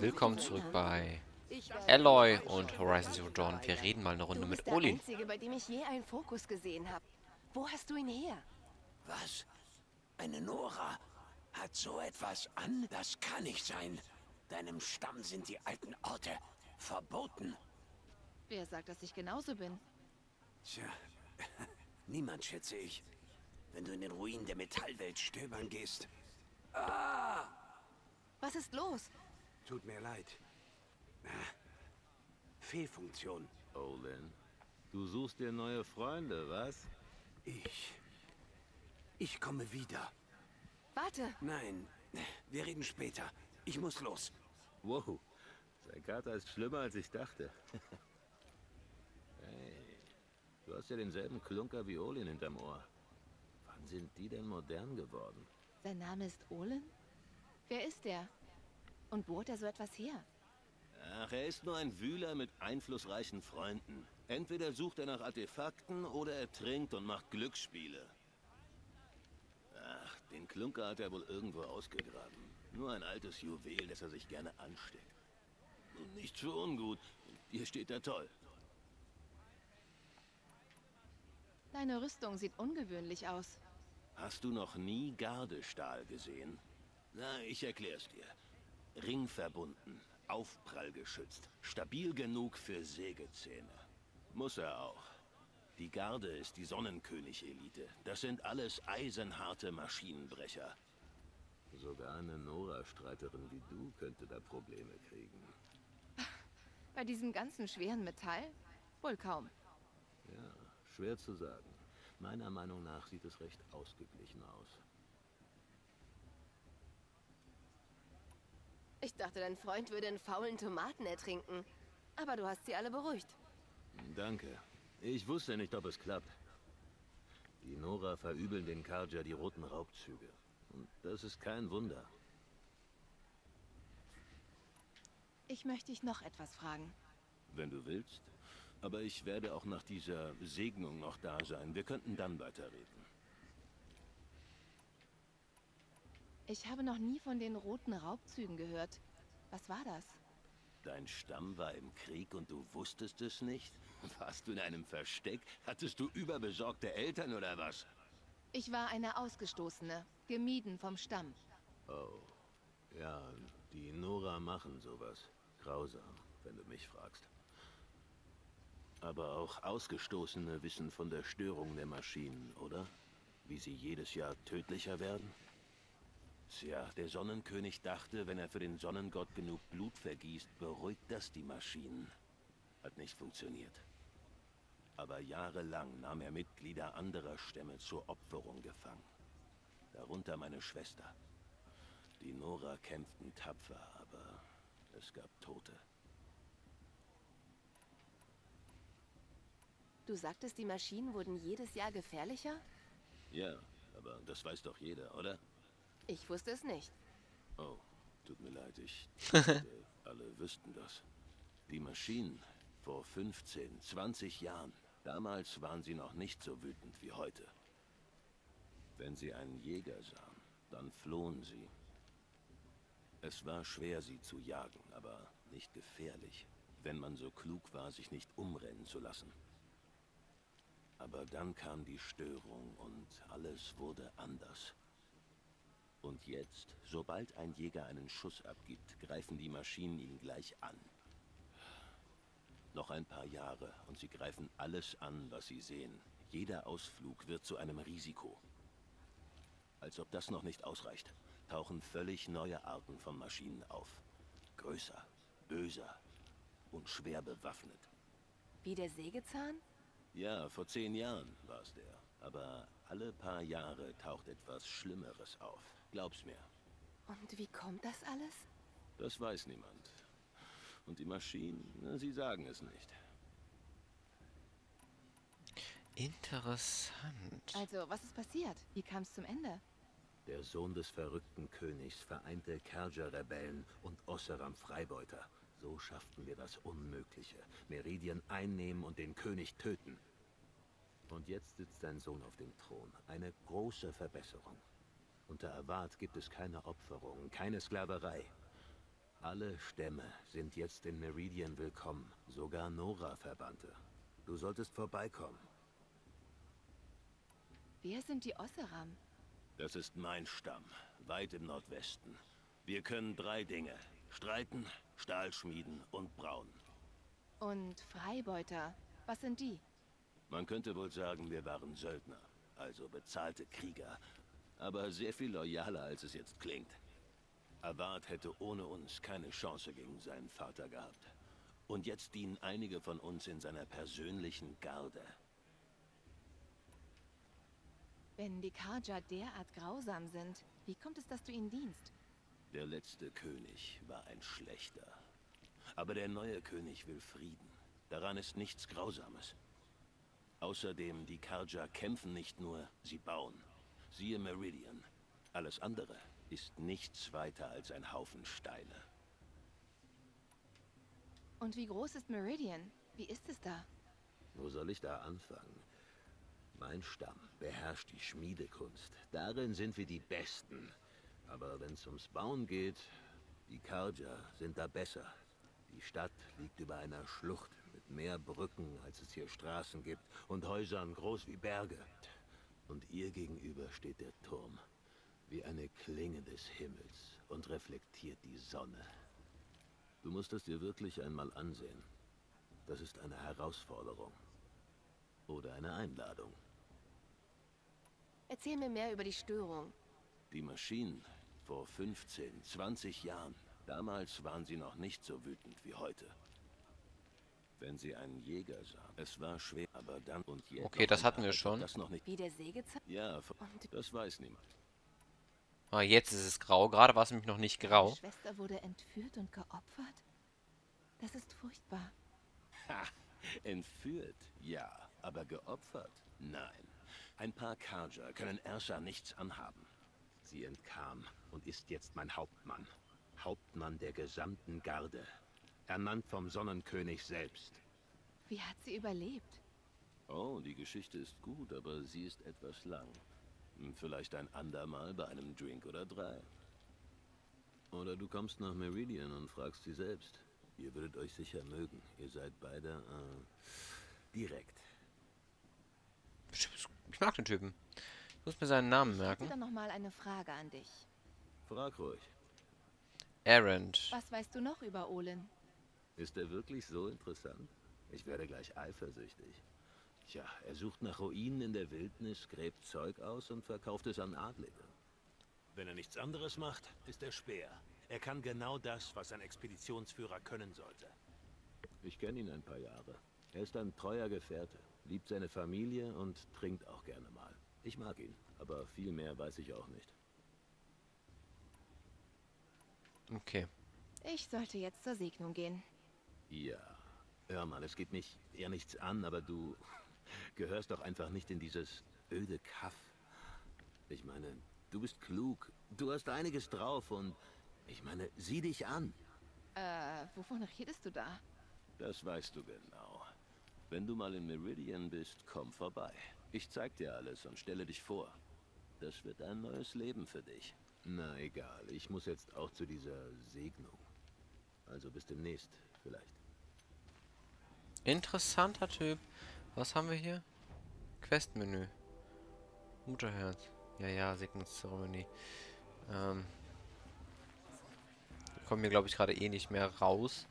Willkommen zurück bei Alloy und Horizon Zero Dawn. Wir reden mal eine Runde mit Oli. der Einzige, bei dem ich je einen Fokus gesehen habe. Wo hast du ihn her? Was? Eine Nora? Hat so etwas an? Das kann nicht sein. Deinem Stamm sind die alten Orte verboten. Wer sagt, dass ich genauso bin? Tja, niemand schätze ich. Wenn du in den Ruinen der Metallwelt stöbern gehst. Ah! Was ist los? Tut mir leid. Ah, Fehlfunktion. Olin, du suchst dir neue Freunde, was? Ich... Ich komme wieder. Warte, Nein, wir reden später. Ich muss los. Wow, sein Kater ist schlimmer als ich dachte. hey, du hast ja denselben Klunker wie Olin hinterm Ohr. Wann sind die denn modern geworden? sein Name ist Olin? Wer ist der? Und wo hat er so etwas her? Ach, er ist nur ein Wühler mit einflussreichen Freunden. Entweder sucht er nach Artefakten oder er trinkt und macht Glücksspiele. Ach, den Klunker hat er wohl irgendwo ausgegraben. Nur ein altes Juwel, das er sich gerne ansteckt. Und nicht für ungut. Hier steht er toll. Deine Rüstung sieht ungewöhnlich aus. Hast du noch nie Gardestahl gesehen? Na, ich erklär's dir. Ringverbunden, aufprallgeschützt, stabil genug für Sägezähne. Muss er auch. Die Garde ist die Sonnenkönig-Elite. Das sind alles eisenharte Maschinenbrecher. Sogar eine Nora-Streiterin wie du könnte da Probleme kriegen. Bei diesem ganzen schweren Metall? Wohl kaum. Ja, schwer zu sagen. Meiner Meinung nach sieht es recht ausgeglichen aus. Ich dachte, dein Freund würde in faulen Tomaten ertrinken. Aber du hast sie alle beruhigt. Danke. Ich wusste nicht, ob es klappt. Die Nora verübeln den Karja die roten Raubzüge. Und das ist kein Wunder. Ich möchte dich noch etwas fragen. Wenn du willst. Aber ich werde auch nach dieser Segnung noch da sein. Wir könnten dann weiterreden. Ich habe noch nie von den roten Raubzügen gehört. Was war das? Dein Stamm war im Krieg und du wusstest es nicht? Warst du in einem Versteck? Hattest du überbesorgte Eltern oder was? Ich war eine Ausgestoßene, gemieden vom Stamm. Oh. Ja, die Nora machen sowas. Grausam, wenn du mich fragst. Aber auch Ausgestoßene wissen von der Störung der Maschinen, oder? Wie sie jedes Jahr tödlicher werden? Tja, der Sonnenkönig dachte, wenn er für den Sonnengott genug Blut vergießt, beruhigt das die Maschinen. Hat nicht funktioniert. Aber jahrelang nahm er Mitglieder anderer Stämme zur Opferung gefangen. Darunter meine Schwester. Die Nora kämpften tapfer, aber es gab Tote. Du sagtest, die Maschinen wurden jedes Jahr gefährlicher? Ja, aber das weiß doch jeder, oder? Ich wusste es nicht. Oh, tut mir leid, ich dachte, alle wüssten das. Die Maschinen vor 15, 20 Jahren, damals waren sie noch nicht so wütend wie heute. Wenn sie einen Jäger sahen, dann flohen sie. Es war schwer, sie zu jagen, aber nicht gefährlich, wenn man so klug war, sich nicht umrennen zu lassen. Aber dann kam die Störung und alles wurde anders. Und jetzt, sobald ein Jäger einen Schuss abgibt, greifen die Maschinen ihn gleich an. Noch ein paar Jahre und sie greifen alles an, was sie sehen. Jeder Ausflug wird zu einem Risiko. Als ob das noch nicht ausreicht, tauchen völlig neue Arten von Maschinen auf. Größer, böser und schwer bewaffnet. Wie der Sägezahn? Ja, vor zehn Jahren war es der. Aber alle paar Jahre taucht etwas Schlimmeres auf. Glaub's mir. Und wie kommt das alles? Das weiß niemand. Und die Maschinen, na, sie sagen es nicht. Interessant. Also, was ist passiert? Wie kam es zum Ende? Der Sohn des verrückten Königs vereinte Kerja-Rebellen und Osseram Freibeuter. So schafften wir das Unmögliche. Meridien einnehmen und den König töten. Und jetzt sitzt sein Sohn auf dem Thron. Eine große Verbesserung. Unter Avat gibt es keine Opferung, keine Sklaverei. Alle Stämme sind jetzt in Meridian willkommen, sogar Nora-Verbannte. Du solltest vorbeikommen. Wer sind die Osseram? Das ist mein Stamm, weit im Nordwesten. Wir können drei Dinge. Streiten, Stahl schmieden und brauen. Und Freibeuter. Was sind die? Man könnte wohl sagen, wir waren Söldner, also bezahlte Krieger. Aber sehr viel loyaler, als es jetzt klingt. Avad hätte ohne uns keine Chance gegen seinen Vater gehabt. Und jetzt dienen einige von uns in seiner persönlichen Garde. Wenn die Karja derart grausam sind, wie kommt es, dass du ihnen dienst? Der letzte König war ein schlechter. Aber der neue König will Frieden. Daran ist nichts Grausames. Außerdem, die Karja kämpfen nicht nur, sie bauen. Siehe Meridian. Alles andere ist nichts weiter als ein Haufen Steine. Und wie groß ist Meridian? Wie ist es da? Wo soll ich da anfangen? Mein Stamm beherrscht die Schmiedekunst. Darin sind wir die Besten. Aber wenn es ums Bauen geht, die Karja sind da besser. Die Stadt liegt über einer Schlucht mit mehr Brücken, als es hier Straßen gibt, und Häusern groß wie Berge. Und ihr gegenüber steht der Turm, wie eine Klinge des Himmels, und reflektiert die Sonne. Du musst es dir wirklich einmal ansehen. Das ist eine Herausforderung. Oder eine Einladung. Erzähl mir mehr über die Störung. Die Maschinen vor 15, 20 Jahren. Damals waren sie noch nicht so wütend wie heute. Wenn sie einen Jäger sah. Es war schwer, aber dann und jetzt. Okay, das hatten wir schon. Das noch nicht. Wie der Sägezahn? Ja, Und das weiß niemand. Ah, jetzt ist es grau. Gerade war es nämlich noch nicht grau. Deine Schwester wurde entführt und geopfert? Das ist furchtbar. Ha, entführt, ja, aber geopfert? Nein. Ein paar Karja können Ersha nichts anhaben. Sie entkam und ist jetzt mein Hauptmann. Hauptmann der gesamten Garde. Ernannt vom Sonnenkönig selbst. Wie hat sie überlebt? Oh, die Geschichte ist gut, aber sie ist etwas lang. Hm, Vielleicht ein andermal bei einem Drink oder drei. Oder du kommst nach Meridian und fragst sie selbst. Ihr würdet euch sicher mögen. Ihr seid beide äh, direkt. Ich mag den Typen. Ich muss mir seinen Namen Ich hätte merken. dann noch mal eine Frage an dich. Frag ruhig. Errand. Was weißt du noch über Olin? Ist er wirklich so interessant? Ich werde gleich eifersüchtig. Tja, er sucht nach Ruinen in der Wildnis, gräbt Zeug aus und verkauft es an Adlige. Wenn er nichts anderes macht, ist er Speer. Er kann genau das, was ein Expeditionsführer können sollte. Ich kenne ihn ein paar Jahre. Er ist ein treuer Gefährte, liebt seine Familie und trinkt auch gerne mal. Ich mag ihn, aber viel mehr weiß ich auch nicht. Okay. Ich sollte jetzt zur Segnung gehen. Ja, hör mal, es geht mich eher nichts an, aber du gehörst doch einfach nicht in dieses öde Kaff. Ich meine, du bist klug, du hast einiges drauf und ich meine, sieh dich an. Äh, wovon redest du da? Das weißt du genau. Wenn du mal in Meridian bist, komm vorbei. Ich zeig dir alles und stelle dich vor. Das wird ein neues Leben für dich. Na egal, ich muss jetzt auch zu dieser Segnung. Also bis demnächst, vielleicht. Interessanter Typ. Was haben wir hier? Questmenü. Mutterherz. Ja, ja, Segnungszeremonie. Ähm. Wir kommen hier, glaube ich, gerade eh nicht mehr raus.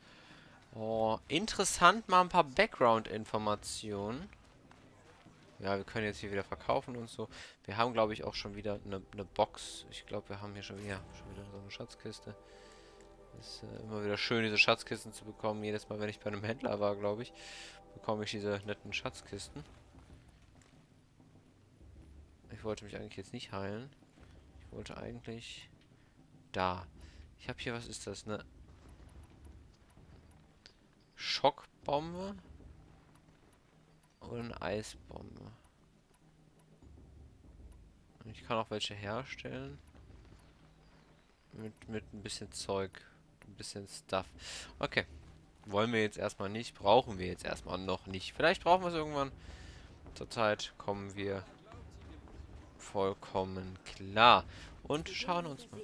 Oh, interessant, mal ein paar Background-Informationen. Ja, wir können jetzt hier wieder verkaufen und so. Wir haben, glaube ich, auch schon wieder eine eine Box. Ich glaube, wir haben hier schon wieder, schon wieder so eine Schatzkiste. Ist äh, immer wieder schön, diese Schatzkisten zu bekommen. Jedes Mal, wenn ich bei einem Händler war, glaube ich, bekomme ich diese netten Schatzkisten. Ich wollte mich eigentlich jetzt nicht heilen. Ich wollte eigentlich da. Ich habe hier, was ist das? Eine Schockbombe oder eine Eisbombe. Und ich kann auch welche herstellen. Mit, mit ein bisschen Zeug. Ein bisschen Stuff. Okay. Wollen wir jetzt erstmal nicht. Brauchen wir jetzt erstmal noch nicht. Vielleicht brauchen wir es irgendwann. Zurzeit kommen wir vollkommen klar. Und schauen uns mal.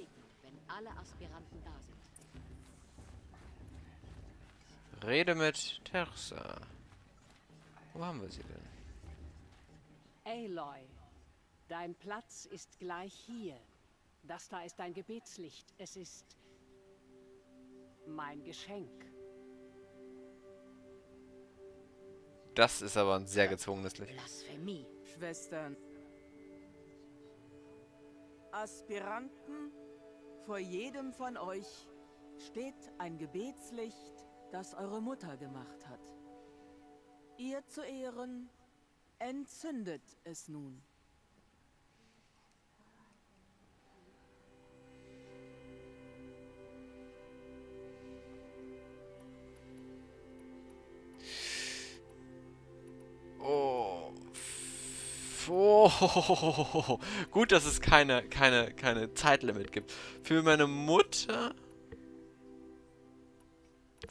Rede mit Terza. Wo haben wir sie denn? Aloy, dein Platz ist gleich hier. Das da ist dein Gebetslicht. Es ist mein Geschenk. Das ist aber ein sehr gezwungenes Licht. Blasphemie. Schwestern. Aspiranten, vor jedem von euch steht ein Gebetslicht, das eure Mutter gemacht hat. Ihr zu Ehren entzündet es nun. Oh. Gut, dass es keine, keine, keine Zeitlimit gibt. Für meine Mutter.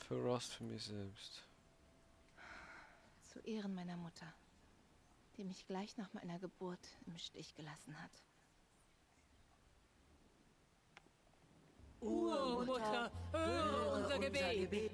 Für Rost, für mich selbst. Zu Ehren meiner Mutter, die mich gleich nach meiner Geburt im Stich gelassen hat. Urmutter, höre unser Gebet.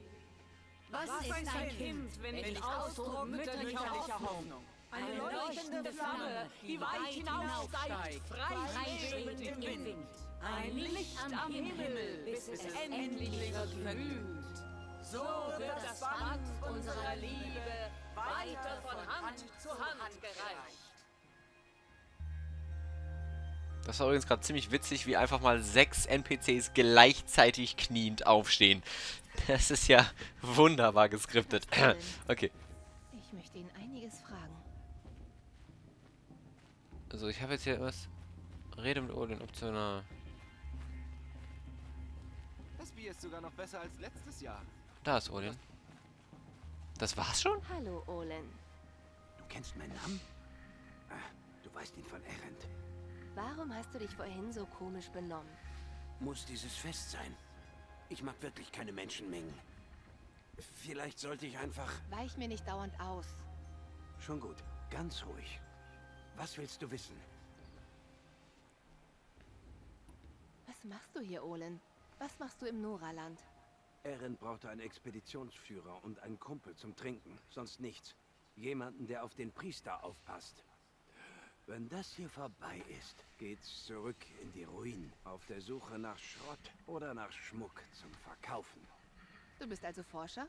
Was ist ein Kind, wenn nicht Ausdruck mütterlicher Hoffnung? Eine leuchtende Flamme, die weit hinaufsteigt, freischwebend im Wind. Ein Licht am Himmel, bis es endlich verglüht. So wird das Band unserer Liebe weiter von Hand zu Hand gereicht. Das war übrigens gerade ziemlich witzig, wie einfach mal sechs NPCs gleichzeitig kniend aufstehen. Das ist ja wunderbar geskriptet. okay. Ich möchte ihn einiges fragen. Also ich habe jetzt hier was. Rede mit Odin optional. Das Bier ist sogar noch besser als letztes Jahr. Da ist Odin. Das war's schon? Hallo, Olen. Du kennst meinen Namen? Ah, du weißt ihn von Erend. Warum hast du dich vorhin so komisch benommen? Muss dieses Fest sein? Ich mag wirklich keine Menschenmengen. Vielleicht sollte ich einfach... Weich mir nicht dauernd aus. Schon gut, ganz ruhig. Was willst du wissen? Was machst du hier, Olen? Was machst du im Noraland? Erin brauchte einen Expeditionsführer und einen Kumpel zum Trinken, sonst nichts. Jemanden, der auf den Priester aufpasst. Wenn das hier vorbei ist, geht's zurück in die Ruinen, auf der Suche nach Schrott oder nach Schmuck zum Verkaufen. Du bist also Forscher?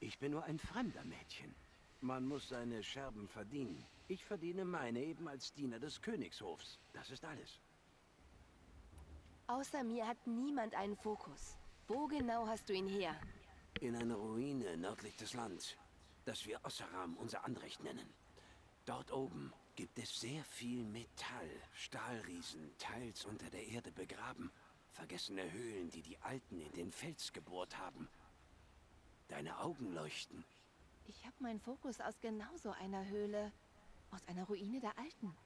Ich bin nur ein fremder Mädchen. Man muss seine Scherben verdienen. Ich verdiene meine eben als Diener des Königshofs. Das ist alles. Außer mir hat niemand einen Fokus. Wo genau hast du ihn her? In einer Ruine nördlich des Landes, das wir Ossaram unser Anrecht nennen. Dort oben gibt es sehr viel Metall, Stahlriesen, teils unter der Erde begraben. Vergessene Höhlen, die die Alten in den Fels gebohrt haben. Deine Augen leuchten. Ich habe meinen Fokus aus genau so einer Höhle. Aus einer Ruine der Alten.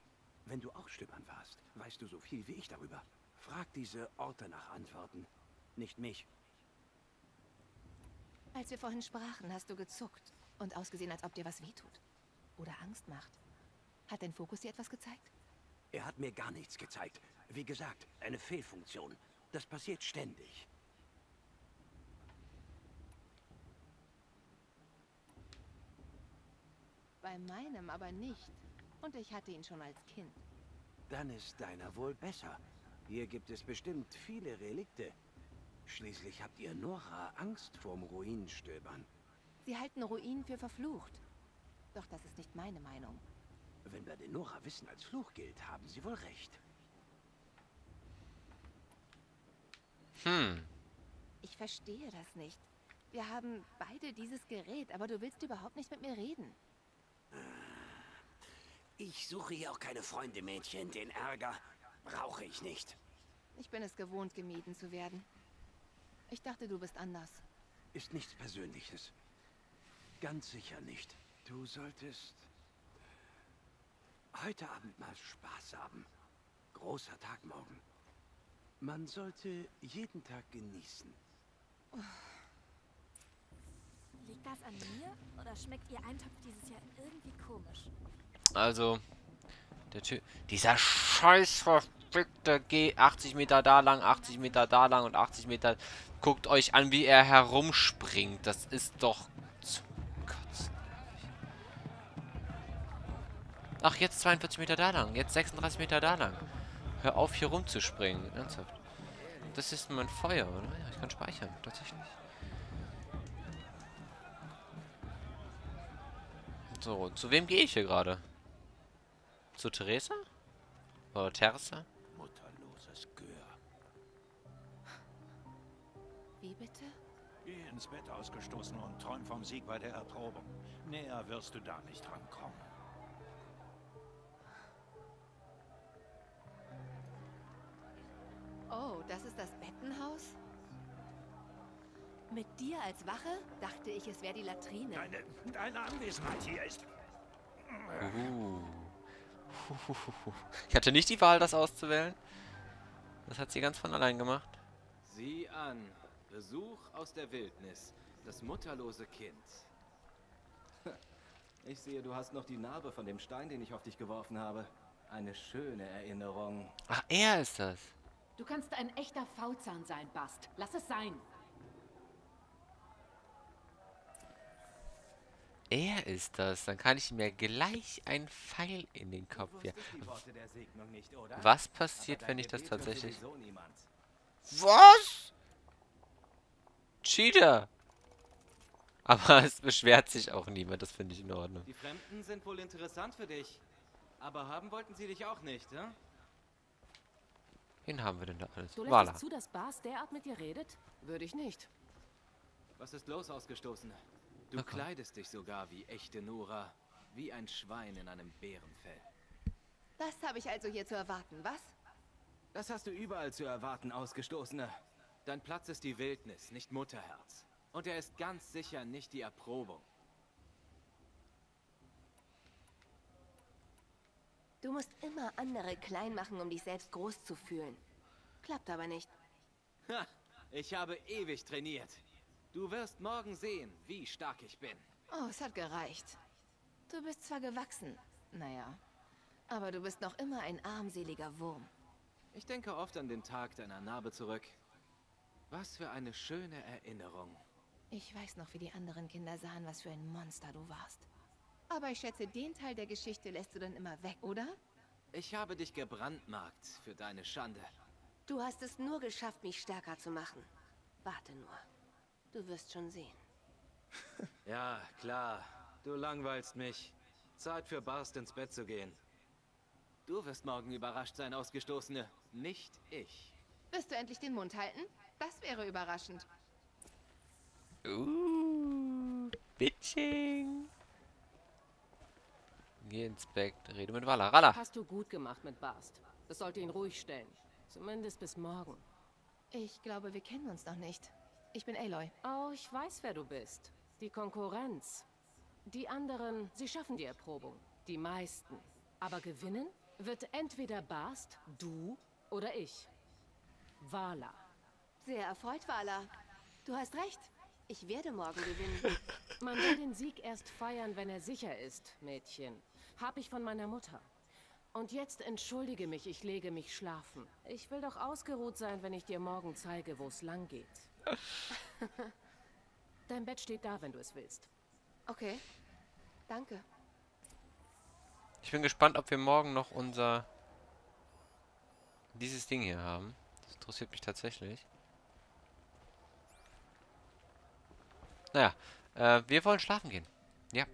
Wenn du auch stöbern warst, weißt du so viel wie ich darüber. Frag diese Orte nach Antworten, nicht mich. Als wir vorhin sprachen, hast du gezuckt und ausgesehen, als ob dir was wehtut. Oder Angst macht. Hat dein Fokus dir etwas gezeigt? Er hat mir gar nichts gezeigt. Wie gesagt, eine Fehlfunktion. Das passiert ständig. Bei meinem aber nicht. Und ich hatte ihn schon als Kind. Dann ist deiner wohl besser. Hier gibt es bestimmt viele Relikte. Schließlich habt ihr Nora Angst vorm Ruinenstöbern. Sie halten Ruinen für verflucht. Doch das ist nicht meine Meinung. Wenn wir den Nora Wissen als Fluch gilt, haben sie wohl recht. Hm. Ich verstehe das nicht. Wir haben beide dieses Gerät, aber du willst überhaupt nicht mit mir reden. Ich suche hier auch keine Freunde, Mädchen. Den Ärger brauche ich nicht. Ich bin es gewohnt, gemieden zu werden. Ich dachte, du bist anders. Ist nichts Persönliches. Ganz sicher nicht. Du solltest heute Abend mal Spaß haben. Großer Tag morgen. Man sollte jeden Tag genießen. Liegt das an mir oder schmeckt Ihr Eintopf dieses Jahr irgendwie komisch? Also, Der Typ. Dieser scheiß verfickte G 80 Meter da lang, 80 Meter da lang und 80 Meter. Guckt euch an, wie er herumspringt. Das ist doch. Ach, jetzt 42 Meter da lang. Jetzt 36 Meter da lang. Hör auf, hier rumzuspringen. Ernsthaft. Das ist mein Feuer, oder? Ja, ich kann speichern. Tatsächlich. So, zu wem gehe ich hier gerade? Zu Theresa? Oder Teresa? Mutterloses Gör. Wie bitte? Geh ins Bett ausgestoßen und träum vom Sieg bei der Erprobung. Näher wirst du da nicht rankommen. Mit dir als Wache dachte ich, es wäre die Latrine. Deine, deine Anwesenheit hier ist... Uh. Ich hatte nicht die Wahl, das auszuwählen. Das hat sie ganz von allein gemacht. Sieh an. Besuch aus der Wildnis. Das mutterlose Kind. Ich sehe, du hast noch die Narbe von dem Stein, den ich auf dich geworfen habe. Eine schöne Erinnerung. Ach, er ist das. Du kannst ein echter Faulzahn sein, Bast. Lass es sein. Er ist das. Dann kann ich mir gleich einen Pfeil in den Kopf der nicht, oder? Was passiert, wenn ich das tatsächlich... Was? Cheater! Aber es beschwert sich auch niemand, das finde ich in Ordnung. Die Fremden sind wohl interessant für dich. Aber haben wollten sie dich auch nicht, ne? Wen haben wir denn da alles? Du lässt Wala. zu, dass Bas derart mit dir redet? Würde ich nicht. Was ist los, Ausgestoßene? Du Okay. kleidest dich sogar wie echte Nora. Wie ein Schwein in einem Bärenfell. Das habe ich also hier zu erwarten, was? Das hast du überall zu erwarten, Ausgestoßene. Dein Platz ist die Wildnis, nicht Mutterherz. Und er ist ganz sicher nicht die Erprobung. Du musst immer andere klein machen, um dich selbst groß zu fühlen. Klappt aber nicht. Ha! Ich habe ewig trainiert. Du wirst morgen sehen, wie stark ich bin. Oh, es hat gereicht. Du bist zwar gewachsen, naja, aber du bist noch immer ein armseliger Wurm. Ich denke oft an den Tag deiner Narbe zurück. Was für eine schöne Erinnerung. Ich weiß noch, wie die anderen Kinder sahen, was für ein Monster du warst. Aber ich schätze, den Teil der Geschichte lässt du dann immer weg, oder? Ich habe dich gebrandmarkt für deine Schande. Du hast es nur geschafft, mich stärker zu machen. Warte nur. Du wirst schon sehen. Ja, klar. Du langweilst mich. Zeit für Barst ins Bett zu gehen. Du wirst morgen überrascht sein, Ausgestoßene. Nicht ich. Wirst du endlich den Mund halten? Das wäre überraschend. Uh, Bitching. Geh ins Bett, rede mit Walla. Ralla. Hast du gut gemacht mit Bast. Das sollte ihn ruhig stellen. Zumindest bis morgen. Ich glaube, wir kennen uns noch nicht. Ich bin Aloy. Oh, ich weiß, wer du bist. Die Konkurrenz. Die anderen, sie schaffen die Erprobung. Die meisten. Aber gewinnen wird entweder Bast, du oder ich. Vala. Sehr erfreut, Vala. Du hast recht. Ich werde morgen gewinnen. Man will den Sieg erst feiern, wenn er sicher ist, Mädchen. Hab ich von meiner Mutter. Und jetzt entschuldige mich, ich lege mich schlafen. Ich will doch ausgeruht sein, wenn ich dir morgen zeige, wo es lang geht. Dein Bett steht da, wenn du es willst. Okay. Danke. Ich bin gespannt, ob wir morgen noch unser... dieses Ding hier haben. Das interessiert mich tatsächlich. Naja, äh, wir wollen schlafen gehen. Ja.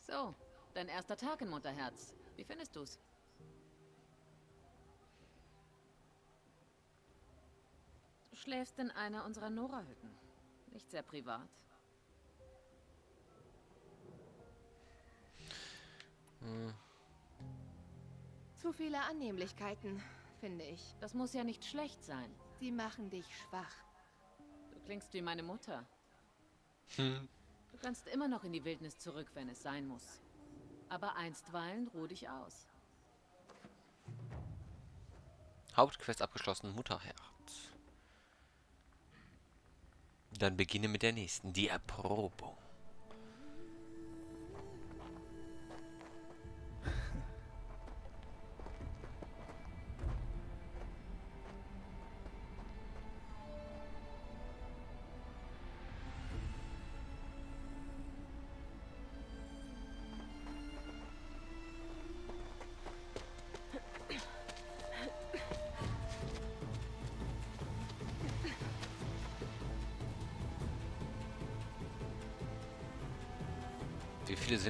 So, dein erster Tag in Mutterherz. Wie findest du's? Schläfst in einer unserer Nora-Hütten. Nicht sehr privat. Hm. Zu viele Annehmlichkeiten, finde ich. Das muss ja nicht schlecht sein. Sie machen dich schwach. Du klingst wie meine Mutter. Hm. Du kannst immer noch in die Wildnis zurück, wenn es sein muss. Aber einstweilen ruh dich aus. Hauptquest abgeschlossen, Mutterherz. Dann beginne mit der nächsten, die Erprobung.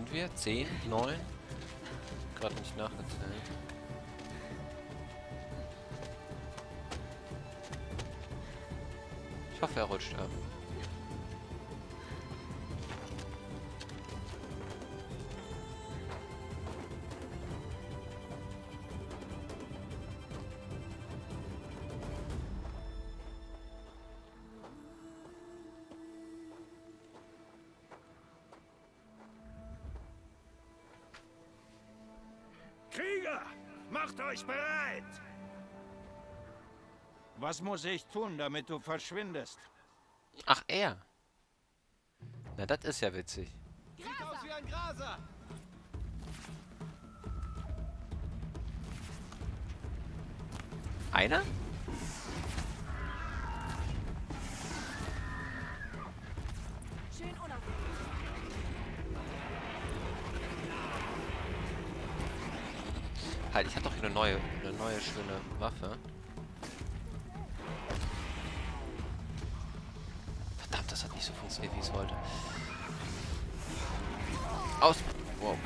Sind wir? Zehn? Neun? Gerade nicht nachgezählt. Ich hoffe, er rutscht ab. Was muss ich tun, damit du verschwindest? Ach, er. Na, das ist ja witzig. Sieht aus wie ein Graser. Einer? Schön. Halt, ich hatte doch hier eine neue, eine neue schöne Waffe. Funktioniert, wie es wollte. Aus. Wow.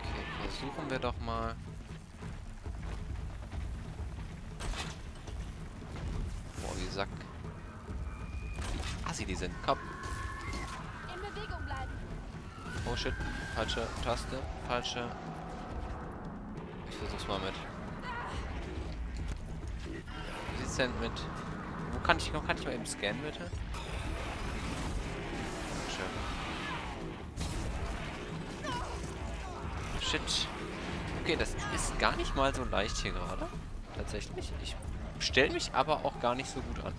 Okay, versuchen wir doch mal. Boah, wie Sack. Wie assi die sind. Komm. In Bewegung bleiben. Oh shit, falsche Taste, falsche. Ich versuch's mal mit. Denn mit. Wo kann ich kann ich mal eben scannen bitte? Schön. Shit. Okay, das ist gar nicht mal so leicht hier gerade. Tatsächlich. Ich stelle mich aber auch gar nicht so gut an.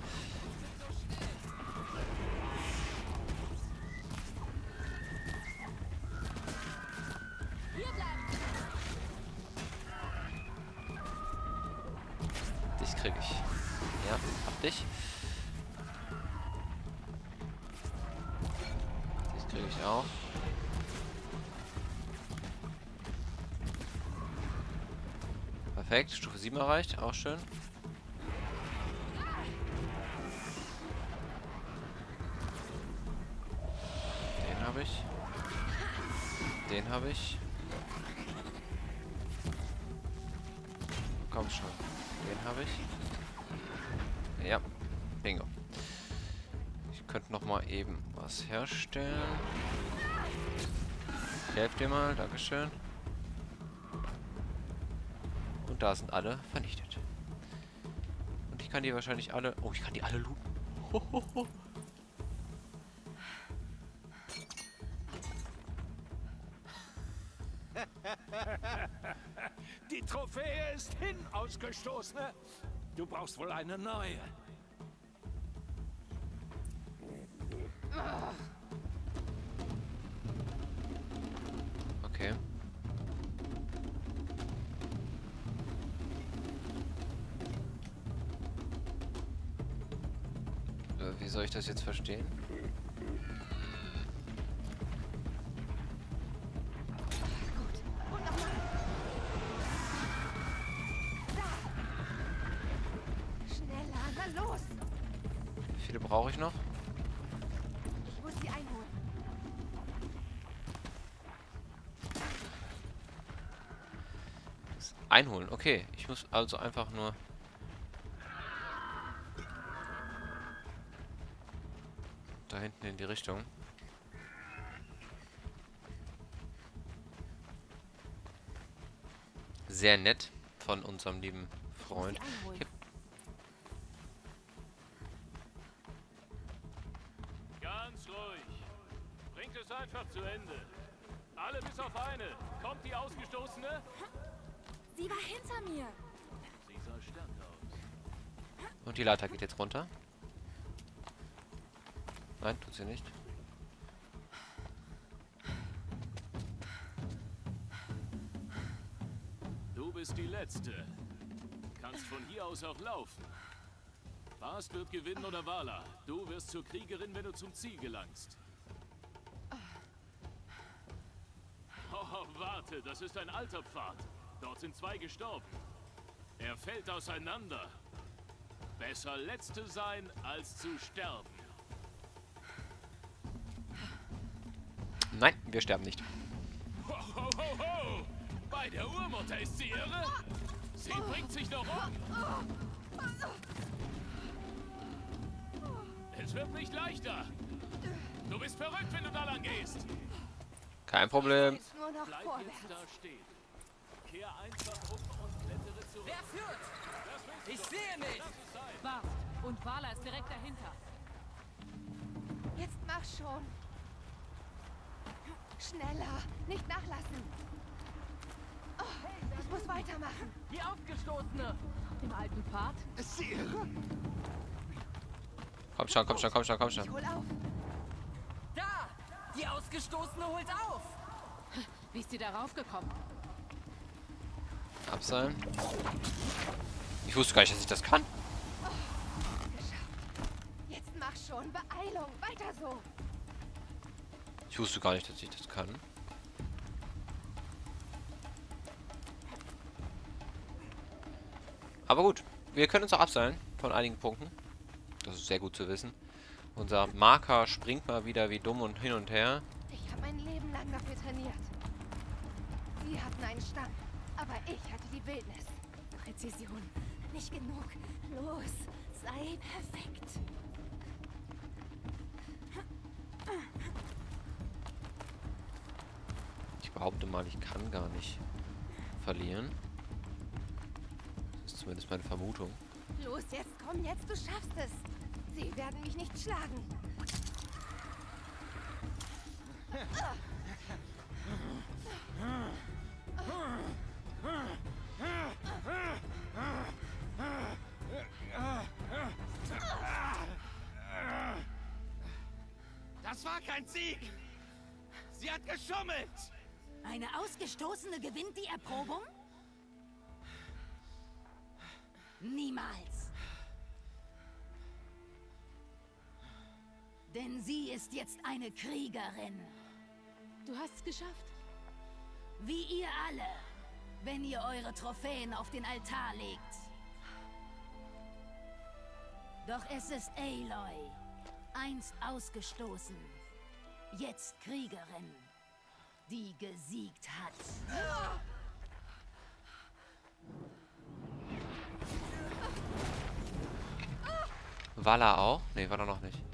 Erreicht, auch schön. Den habe ich. Den habe ich. Komm schon. Den habe ich. Ja, bingo. Ich könnte noch mal eben was herstellen. Ich helfe dir mal, Dankeschön. Da sind alle vernichtet. Und ich kann die wahrscheinlich alle... Oh, ich kann die alle looten. Hohoho. Die Trophäe ist hin, Ausgestoßene. Du brauchst wohl eine neue. Viele brauche ich noch? Ich muss sie einholen. Einholen, okay. Ich muss also einfach nur... Da hinten in die Richtung. Sehr nett von unserem lieben Freund. Ich hab Ende. Alle bis auf eine. Kommt die Ausgestoßene? Sie war hinter mir. Sie sah stark aus. Und die Leiter geht jetzt runter. Nein, tut sie nicht. Du bist die Letzte. Kannst von hier aus auch laufen. Bast wird gewinnen oder Wala. Du wirst zur Kriegerin, wenn du zum Ziel gelangst. Warte, das ist ein alter Pfad. Dort sind zwei gestorben. Er fällt auseinander. Besser Letzte sein, als zu sterben. Nein, wir sterben nicht. Ho, ho, ho, ho. Bei der Urmutter ist sie irre. Sie bringt sich noch um. Es wird nicht leichter. Du bist verrückt, wenn du da lang gehst. Kein Problem. Um Ich sehe nicht. Und Vala ist direkt dahinter. Jetzt mach schon. Schneller. Nicht nachlassen. Oh, ich muss weitermachen. Die Aufgestoßene. Im alten Pfad? Komm schon, komm schon, komm schon, komm schon. Ich hol auf. Die Ausgestoßene holt auf. Wie ist sie darauf gekommen? Abseilen. Ich wusste gar nicht, dass ich das kann. Jetzt mach schon. Beeilung. Weiter so. Ich wusste gar nicht, dass ich das kann. Aber gut, wir können uns auch abseilen von einigen Punkten. Das ist sehr gut zu wissen. Unser Marker springt mal wieder wie dumm und hin und her. Ich habe mein Leben lang dafür trainiert. Sie hatten einen Stamm, aber ich hatte die Wildnis. Präzision. Nicht genug. Los. Sei perfekt. Ich behaupte mal, ich kann gar nicht verlieren. Das ist zumindest meine Vermutung. Los, jetzt komm, jetzt, du schaffst es. Sie werden mich nicht schlagen. Das war kein Sieg! Sie hat geschummelt! Eine Ausgestoßene gewinnt die Erprobung? Denn sie ist jetzt eine Kriegerin. Du hast es geschafft. Wie ihr alle, wenn ihr eure Trophäen auf den Altar legt. Doch es ist Aloy, einst ausgestoßen, jetzt Kriegerin, die gesiegt hat. Walla auch? Ne, war noch nicht.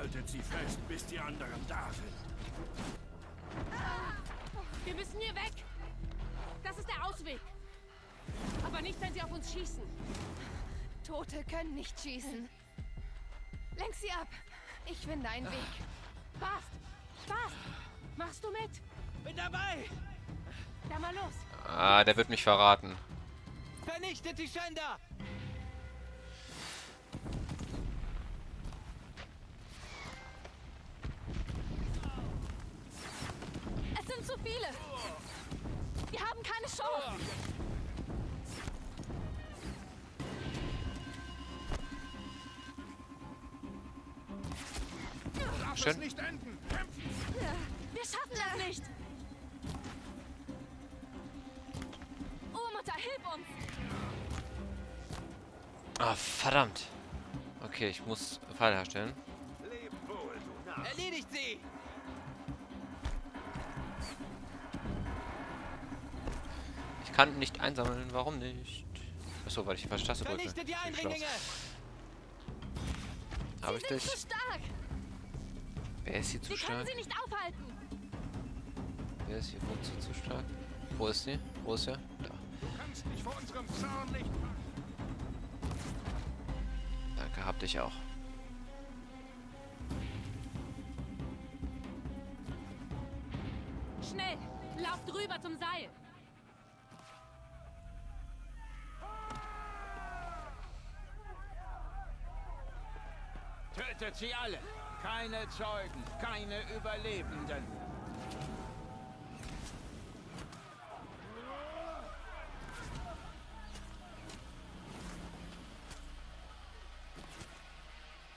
Haltet sie fest, bis die anderen da sind. Wir müssen hier weg. Das ist der Ausweg. Aber nicht, wenn sie auf uns schießen. Tote können nicht schießen. Lenk sie ab. Ich finde einen Weg. Bast! Bast! Machst du mit? Bin dabei. Da mal los. Ah, der wird mich verraten. Vernichtet die Schänder. Zu viele. Wir haben keine Chance. Darf Schön. es nicht enden. Kämpfen! Wir schaffen das nicht. Urmutter, hilf uns. Ah, verdammt. Okay, ich muss Pfeil herstellen. Erledigt sie. Kann nicht einsammeln. Warum nicht? Achso, weil ich die falsche Taste drücke. Die Ich dich? zu. Wer ist hier zu stark? Wer ist hier wozu zu stark? Wo ist sie? Wo ist er? Da. Danke, hab dich auch. Schnell. Lauft rüber zum Seil. Sie alle. Keine Zeugen, keine Überlebenden.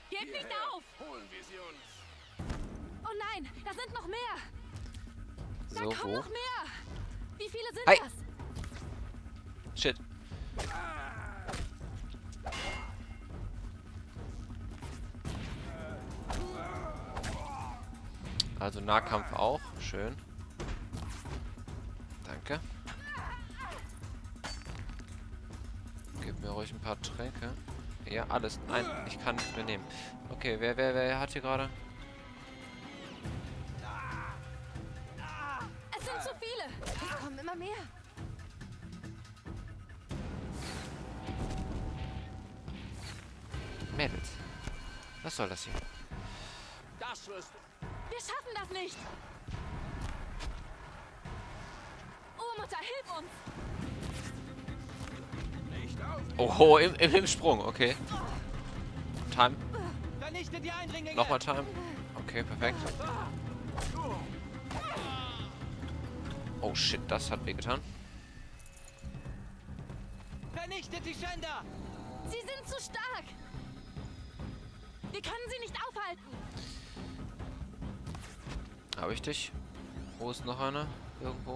Gebt nicht auf. Holen wir sie uns. Oh nein, da sind noch mehr. Da So, kommen wo? noch mehr. Wie viele sind Hi. das? Shit. Also Nahkampf auch. Schön. Danke. Gib mir ruhig ein paar Tränke. Ja, alles. Nein, ich kann nicht mehr nehmen. Okay, wer, wer, wer hat hier gerade? Oho, im, im, im Sprung, okay. Time. Vernichte die Eindringlinge! Nochmal Time. Okay, perfekt. Oh shit, das hat wehgetan. Vernichtet die Schänder! Sie sind zu stark. Wir können sie nicht aufhalten. Habe ich dich? Wo ist noch einer? Irgendwo?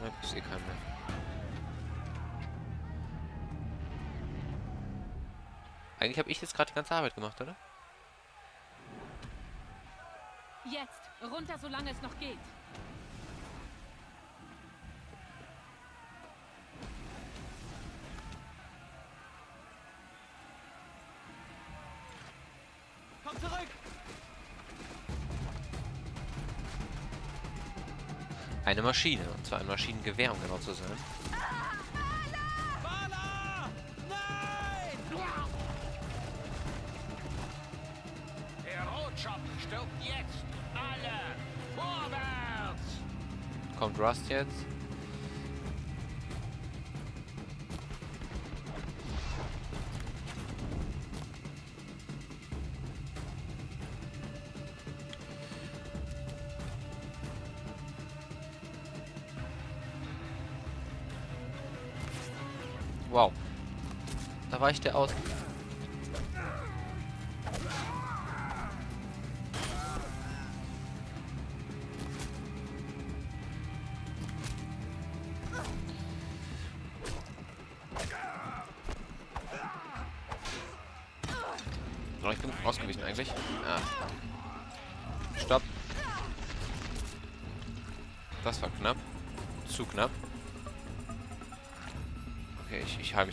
Ne, ich sehe keinen mehr. Eigentlich habe ich jetzt gerade die ganze Arbeit gemacht, oder? Jetzt! Runter, solange es noch geht. Komm zurück! Eine Maschine. Und zwar ein Maschinengewehr, um genau zu sein. Kommt Rust jetzt? Wow. Da weicht der aus.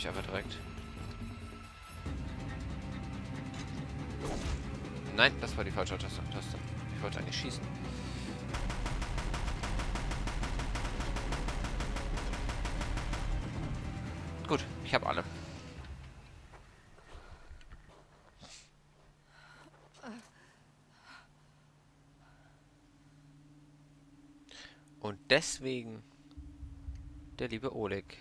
Mich einfach direkt. Nein, das war die falsche. Taste. Ich wollte eigentlich schießen. Gut, ich habe alle. Und deswegen der liebe Oleg.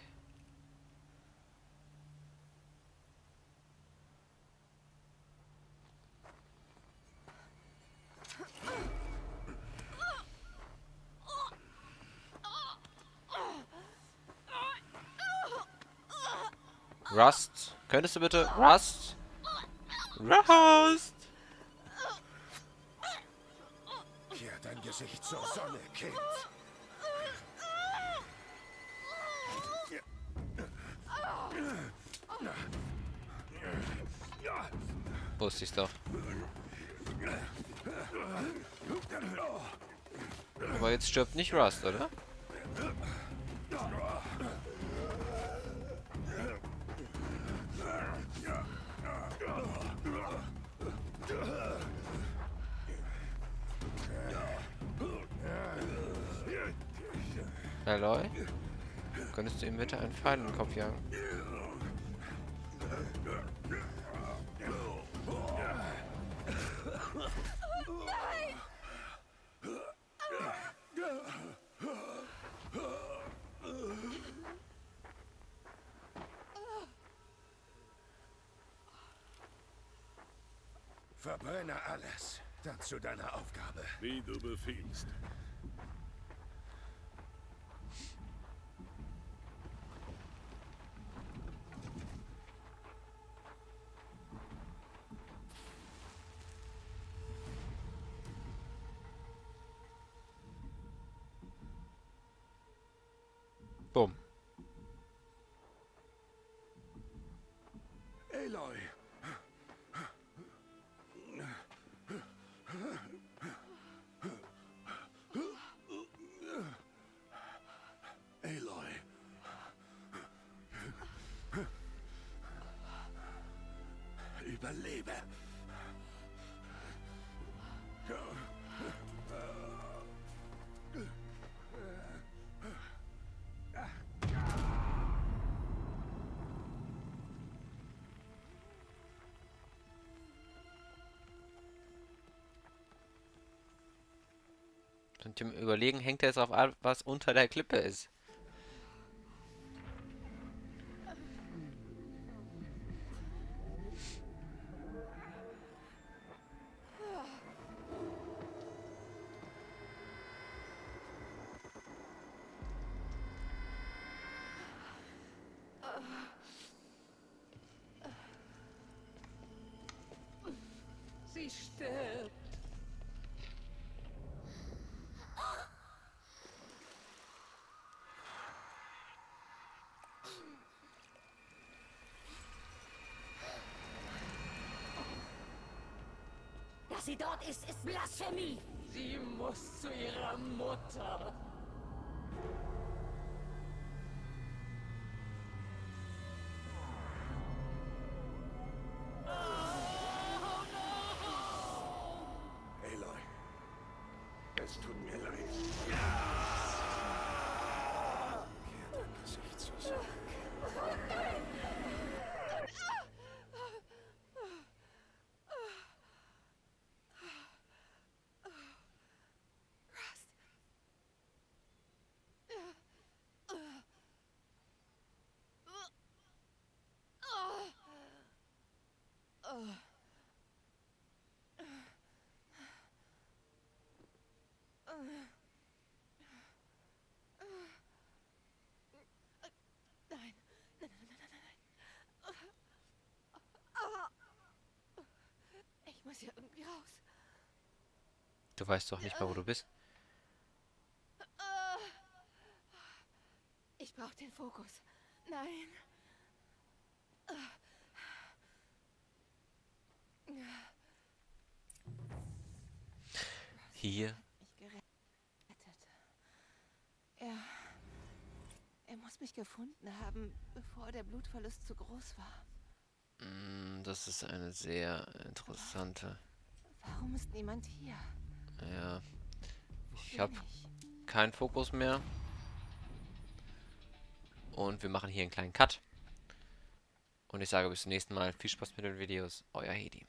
Rust. Könntest du bitte... Rust? Rust! Kehr dein Gesicht zur Sonne, Kind. Wusste ich's doch. Aber jetzt stirbt nicht Rust, oder? Aloy? Könntest du ihm bitte einen Pfeil in den Kopf jagen? Verbrenne alles. Dann zu deiner Aufgabe. Wie du befiehlst. Und dem Überlegen hängt er jetzt auf was unter der Klippe ist. Sie stirbt. Sie dort ist, ist Blasphemie. Sie muss zu ihrer Mutter. Muss hier irgendwie raus. Du weißt doch nicht mal, wo du bist. Ich brauche den Fokus. Nein. Hier. Er. Er muss mich gefunden haben, bevor der Blutverlust zu groß war. Mm, Das ist eine sehr interessante. Warum ist niemand hier? Ja. Ich habe keinen Fokus mehr. Und wir machen hier einen kleinen Cut. Und ich sage bis zum nächsten Mal. Viel Spaß mit den Videos. Euer Hedi.